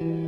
Mm-hmm.